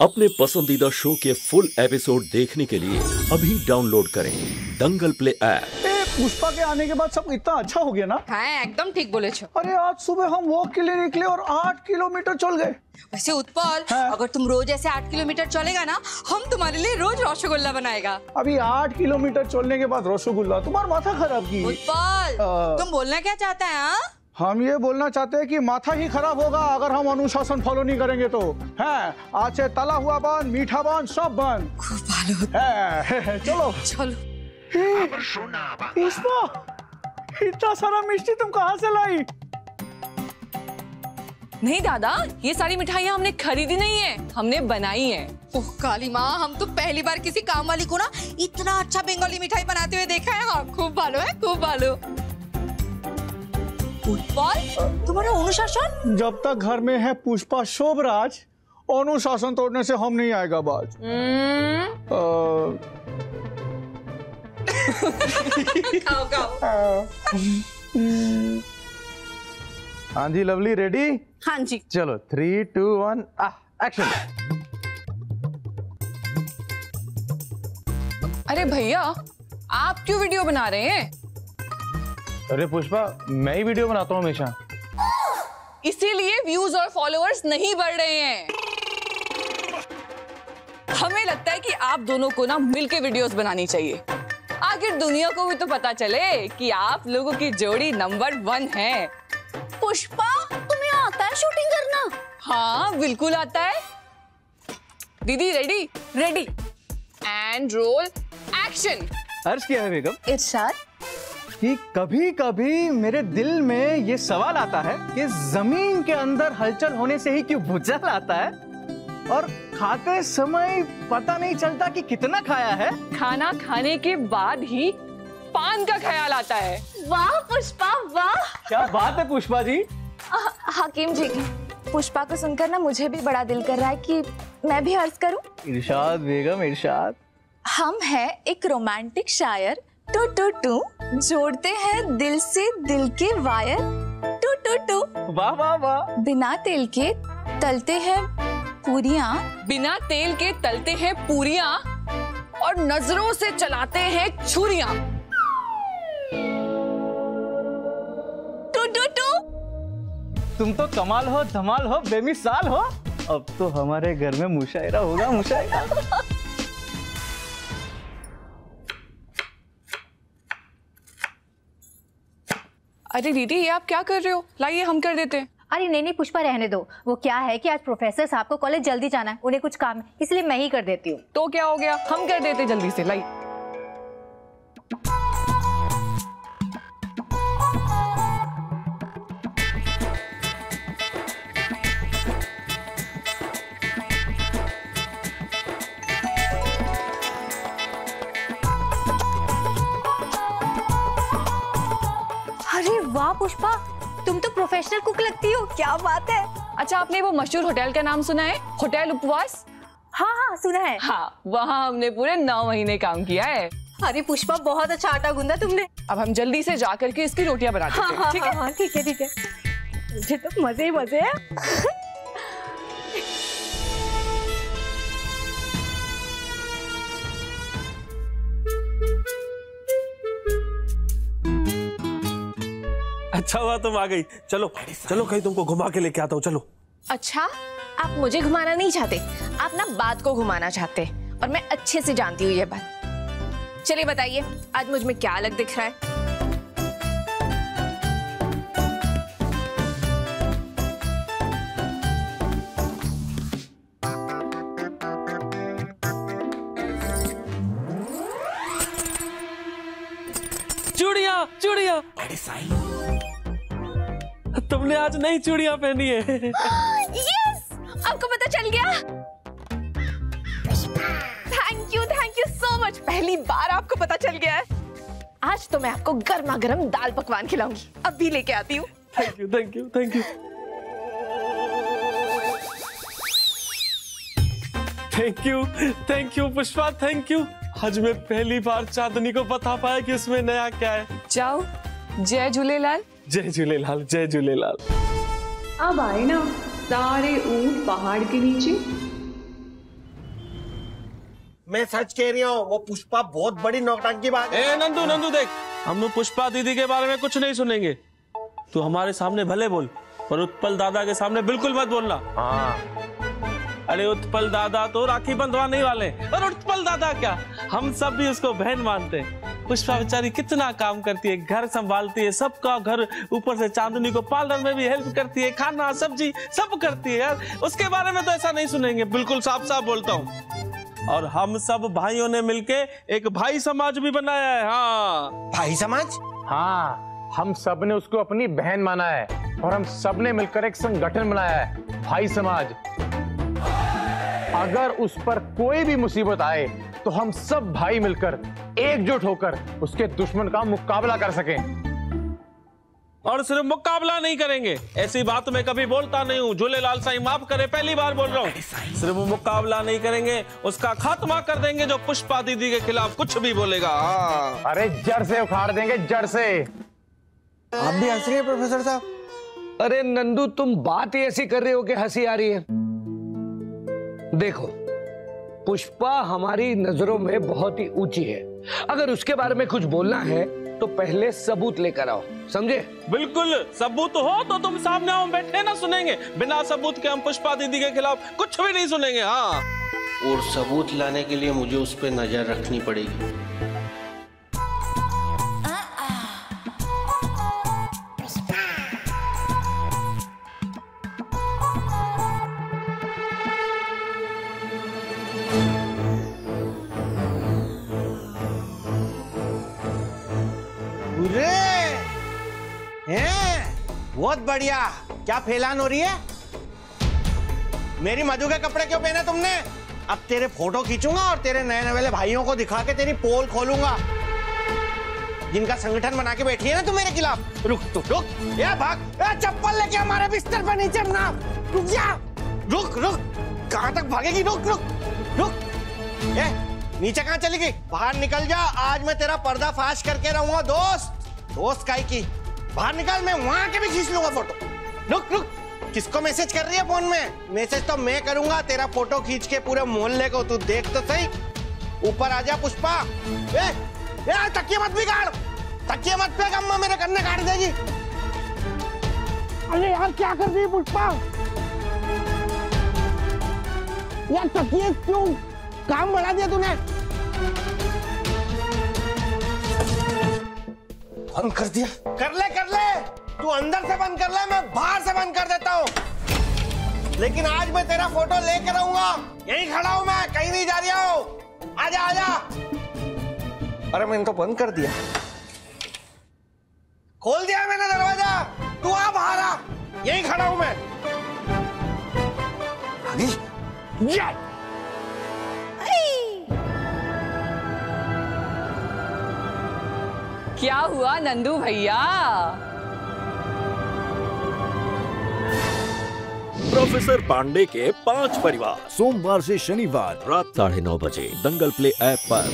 अपने पसंदीदा शो के फुल एपिसोड देखने के लिए अभी डाउनलोड करें दंगल प्ले ऐप। पुष्पा के आने के बाद सब इतना अच्छा हो गया ना? हाँ एकदम ठीक बोले छो। अरे आज सुबह हम वॉक के लिए निकले और आठ किलोमीटर चल गए। वैसे उत्पल हाँ? अगर तुम रोज ऐसे आठ किलोमीटर चलेगा ना हम तुम्हारे लिए रोज रसगुल्ला बनाएगा। अभी आठ किलोमीटर चलने के बाद रसगुल्ला तुम्हारा माथा खराब की। उत्पल आ... तुम बोलना क्या चाहते है? हाँ? हम ये बोलना चाहते हैं कि माथा ही खराब होगा अगर हम अनुशासन फॉलो नहीं करेंगे तो। है आज से तला हुआ बंद मीठा बंद सब बंद है चलो। चलो। पुष्पा इतना सारा मिष्टी तुम कहाँ से लाई? नहीं दादा ये सारी मिठाइया हमने खरीदी नहीं है हमने बनाई है। ओह काली माँ हम तो पहली बार किसी काम वाली को ना इतना अच्छा बंगाली मिठाई बनाते हुए देखा है। हाँ, खूब भालो है खूब भालो उत्पल तुम्हारा अनुशासन जब तक घर में है पुष्पा शोभराज अनुशासन तोड़ने से हम नहीं आएगा खाओ खाओ। हाँ जी लवली रेडी हाँ जी। चलो थ्री टू वन एक्शन अरे भैया आप क्यों वीडियो बना रहे हैं? अरे पुष्पा मैं ही वीडियो बनाता हूँ हमेशा। इसीलिए व्यूज़ और फॉलोअर्स नहीं बढ़ रहे हैं। हमें लगता है कि आप दोनों को ना मिलके वीडियोस बनानी चाहिए। आखिर दुनिया को भी तो पता चले कि आप लोगों की जोड़ी नंबर वन है। पुष्पा तुम्हें आता है शूटिंग करना? हाँ बिल्कुल आता है। दीदी ready ready and roll action अर्ज़ किया है बेगम इरशाद कि कभी कभी मेरे दिल में ये सवाल आता है कि ज़मीन के अंदर हलचल होने से ही क्यों भूचाल आता है? और खाते समय पता नहीं चलता कि कितना खाया है। खाना खाने के बाद ही पान का ख्याल आता है। वाह पुष्पा वाह। क्या बात है पुष्पा जी? अ, हकीम जी पुष्पा को सुनकर ना मुझे भी बड़ा दिल कर रहा है कि मैं भी अर्ज़ करूँ। इरशाद बेगम इरशाद। हम हैं एक रोमांटिक शायर टू टू टू जोड़ते हैं दिल से दिल के वायर। To to to. वाह वाह वाह। बिना तेल के तलते हैं पूरियाँ। बिना तेल के तलते हैं पूरियाँ और नज़रों से चलाते हैं छुरियाँ। To to to. तुम तो कमाल हो धमाल हो बेमिसाल हो। अब तो हमारे घर में मुशायरा होगा मुशायरा। अरे दीदी ये आप क्या कर रहे हो? लाइए हम कर देते हैं। अरे नहीं नहीं पुष्पा रहने दो। वो क्या है कि आज प्रोफेसर साहब को कॉलेज जल्दी जाना है उन्हें कुछ काम है इसलिए मैं ही कर देती हूँ। तो क्या हो गया? हम कर देते जल्दी से लाई वाह पुष्पा तुम तो प्रोफेशनल कुक लगती हो क्या बात है? अच्छा आपने वो मशहूर होटल का नाम सुना है? होटल उपवास? हाँ हाँ सुना है। हाँ वहाँ हमने पूरे नौ महीने काम किया है। अरे पुष्पा बहुत अच्छा आटा गूंदा तुमने। अब हम जल्दी से जा करके इसकी रोटियाँ बना हाँ हैं हाँ ठीक हाँ? है हाँ ठीक है ठीक है। मुझे तो मज़े ही मज़े हैं। अच्छा हुआ तुम आ गई। चलो चलो कहीं तुमको घुमा के लेके आता हूँ चलो। अच्छा आप मुझे घुमाना नहीं चाहते? आप ना बात को घुमाना चाहते और मैं अच्छे से जानती हूँ ये बात। चलिए बताइए आज मुझमें क्या अलग दिख रहा है? चूड़िया चूड़िया। तुमने आज नई चूड़िया पहनी है। यस आपको पता चल गया? Thank you thank you so much पहली बार आपको पता चल गया है। आज तो मैं आपको गर्मा गर्म दाल पकवान खिलाऊँगी। अब भी लेके आती हूँ। Thank you thank you thank you thank you thank you Pushpa thank you आज मैं पहली बार चांदनी को बता पाया कि उसमें नया क्या है। जाओ जय झूलेलाल। जय झूलेलाल जय झूलेलाल। अब आए ना सारे ऊँट पहाड़ के नीचे। मैं सच कह रही हूँ वो पुष्पा बहुत बड़ी नौटंकी बात। है नंदू नंदू देख हम लोग पुष्पा दीदी के बारे में कुछ नहीं सुनेंगे। तू हमारे सामने भले बोल पर उत्पल दादा के सामने बिल्कुल मत बोलना। हाँ। अरे उत्पल दादा तो राखी बंधवाने वाले और उत्पल दादा क्या? हम सब भी उसको बहन मानते हैं। पुष्पा बेचारी कितना काम करती है घर संभालती है सबका घर ऊपर से चांदनी को पार्लर में भी हेल्प करती है खाना सब्ज़ी सब करती है यार। उसके बारे में तो ऐसा नहीं सुनेंगे बिल्कुल साफ़ साफ़ बोलता हूँ। और हम सब भाइयों ने मिलके एक भाई समाज भी बनाया है हाँ। भाई समाज? हाँ हम सबने उसको अपनी बहन माना है और हम सबने मिलकर एक संगठन बनाया है भाई समाज। अगर उस पर कोई भी मुसीबत आए तो हम सब भाई मिलकर एकजुट होकर उसके दुश्मन का मुकाबला कर सकें। और सिर्फ़ मुकाबला नहीं करेंगे। ऐसी बात मैं कभी बोलता नहीं हूँ। झूलेलाल साईं माफ़ करे पहली बार बोल रहा हूँ। सिर्फ़ मुकाबला नहीं करेंगे उसका खात्मा कर देंगे जो पुष्पा दीदी के खिलाफ कुछ भी बोलेगा। हाँ। अरे जड़ से उखाड़ देंगे जड़ से। आप भी हंस रही है प्रोफेसर साहब? अरे नंदू तुम बात ही ऐसी कर रहे हो कि हँसी आ रही है। देखो पुष्पा हमारी नज़रों में बहुत ही ऊँची है। अगर उसके बारे में कुछ बोलना है तो पहले सबूत लेकर आओ समझे? बिल्कुल सबूत हो तो तुम सामने आओ बैठे ना सुनेंगे। बिना सबूत के हम पुष्पा दीदी के खिलाफ कुछ भी नहीं सुनेंगे हाँ। और सबूत लाने के लिए मुझे उस पर नज़र रखनी पड़ेगी। बहुत बढ़िया। क्या फैलान हो रही है? मेरी मधु के कपड़े क्यों पहने तुमने? अब तेरे फ़ोटो खींचूँगा और तेरे नए नवेले भाइयों को दिखा के तेरी पोल खोलूँगा। जिनका संगठन बना के बैठी है ना तू मेरे खिलाफ? रुक तू रुक। ये भाग। ये चप्पल लेके हमारे बिस्तर पर नीचे ना रुक जा। रुक रुक। कहाँ तक भागेगी? रुक रुक। रुक। ए नीचे कहाँ चली गई? बाहर निकल जा। आज मैं तेरा पर्दा फाश करके रहूँगा दोस्त। दोस्त काई की? बाहर निकल मैं वहाँ के भी खींच लूँगा फ़ोटो रुक रुक। किसको मैसेज कर रही है फ़ोन में? मैसेज तो मैं करूँगा तेरा फ़ोटो खींच के पूरे मोहल्ले को तू देख तो सही। ऊपर आ जा पुष्पा। ए, ए तकिया मत बिगाड़। तकिया मत पे अम्मा मेरे कन्ने काट देगी। अरे यार क्या कर रही है पुष्पा? यार तकिए क्यों? काम बढ़ा दिया तूने। बंद कर दिया। कर ले कर ले। तू अंदर से बंद कर ले मैं बाहर से बंद कर देता हूँ। लेकिन आज मैं तेरा फ़ोटो लेकर आऊँगा यहीं खड़ा हूँ मैं कहीं नहीं जा रहा हूँ। आजा आजा। अरे मैंने तो बंद कर दिया। खोल दिया मैंने दरवाज़ा। तू आ बाहर आ। यहीं खड़ा हूँ मैं। आगे। जा। क्या हुआ नंदू भैया? प्रोफेसर पांडे के पाँच परिवार। सोमवार से शनिवार रात साढ़े नौ बजे दंगल प्ले ऐप पर।